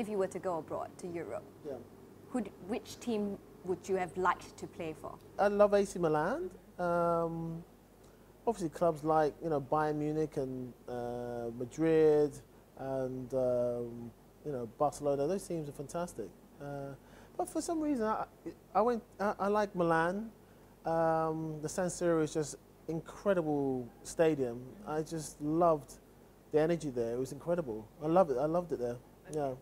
if you were to go abroad to Europe, Yeah. who, which team would you have liked to play for? I love AC Milan. Um, obviously, clubs like you know Bayern Munich and uh, Madrid and um, you know Barcelona. Those teams are fantastic. Uh, but for some reason, I, I went. I, I like Milan. Um, the San Siro is just incredible stadium. I just loved the energy there. It was incredible. I loved it. I loved it there. Yeah.